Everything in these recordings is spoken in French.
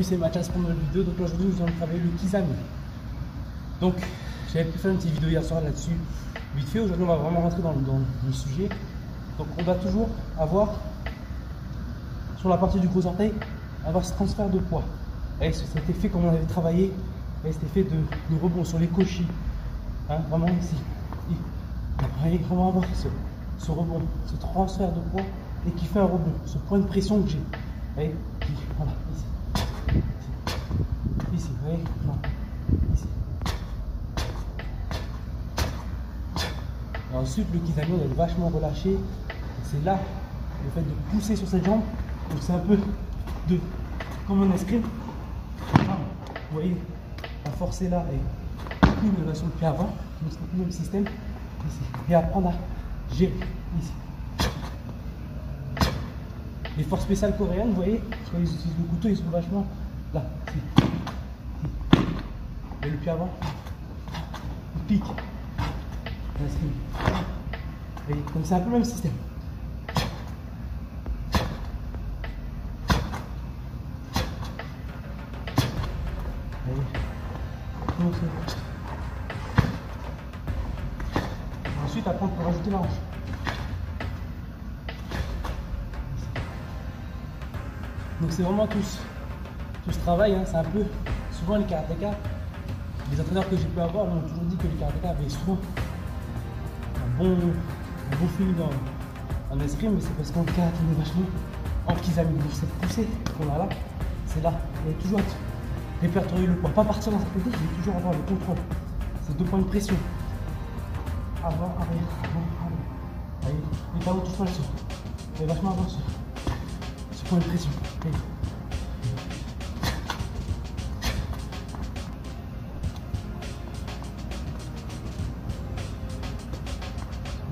Salut, c'est Mathias pour une vidéo. Donc aujourd'hui, nous allons travailler le Kizami. Donc, j'avais pu faire une petite vidéo hier soir là-dessus, vite fait. Aujourd'hui, on va vraiment rentrer dans, le sujet. Donc, on doit toujours avoir sur la partie du gros orteil, avoir ce transfert de poids. Et cet effet, comme on avait travaillé, et cet effet de, rebond sur les cochis. Hein, vraiment ici. Et vraiment avoir ce, ce rebond, ce transfert de poids et qui fait un rebond, ce point de pression que j'ai. Voilà, ici. Ensuite, le kizami, est vachement relâché. C'est là, le fait de pousser sur cette jambe. Donc c'est un peu de, comme un escrime. Vous voyez, la force est là et une relation depuis avant. Donc c'est le même système. Ici. Et apprendre à gérer ici. Les forces spéciales coréennes, vous voyez, ils utilisent le couteau, ils sont vachement là. Et le pied avant, il pique. Et comme c'est un peu le même système. Ensuite, après, on peut rajouter la hanche. Donc c'est vraiment tout ce, travail, hein, c'est un peu, souvent les karatékas, les entraîneurs que j'ai pu avoir m'ont toujours dit que les karatékas avaient souvent un bon, un en, en escrime, mais c'est parce qu'en karaté on est vachement en. Donc cette poussée qu'on a là, c'est là, il faut toujours être répertorier le poids, pas partir dans sa côté, il faut toujours avoir le contrôle. C'est deux points de pression. Avant, arrière, avant, arrière. Allez, les pas le sol. Il vachement avancé point de pression. Le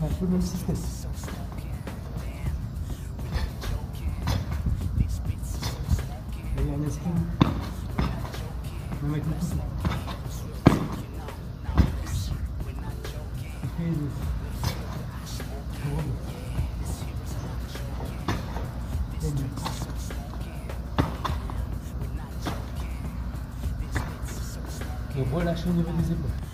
un peu le même il y a un couteau. Et relâcher au niveau des épaules.